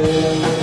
of